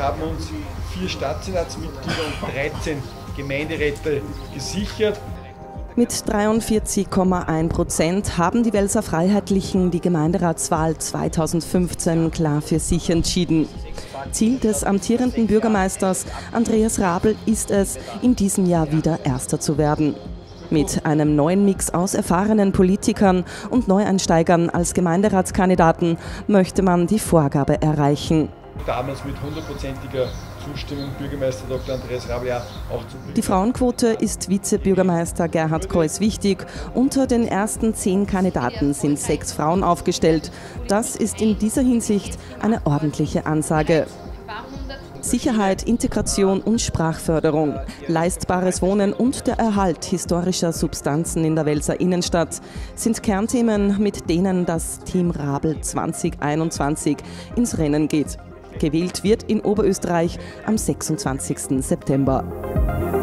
Wir haben uns vier Stadtsenatsmitglieder und 13 Gemeinderäte gesichert. Mit 43,1 Prozent haben die Welser Freiheitlichen die Gemeinderatswahl 2015 klar für sich entschieden. Ziel des amtierenden Bürgermeisters Andreas Rabel ist es, in diesem Jahr wieder Erster zu werden. Mit einem neuen Mix aus erfahrenen Politikern und Neueinsteigern als Gemeinderatskandidaten möchte man die Vorgabe erreichen. Damals mit hundertprozentiger Zustimmung Bürgermeister Dr. Andreas Rabel auch zu Die Frauenquote ist Vizebürgermeister Gerhard Kreuz wichtig. Unter den ersten zehn Kandidaten sind sechs Frauen aufgestellt. Das ist in dieser Hinsicht eine ordentliche Ansage. Sicherheit, Integration und Sprachförderung, leistbares Wohnen und der Erhalt historischer Substanzen in der Welser Innenstadt sind Kernthemen, mit denen das Team Rabel 2021 ins Rennen geht. Gewählt wird in Oberösterreich am 26. September.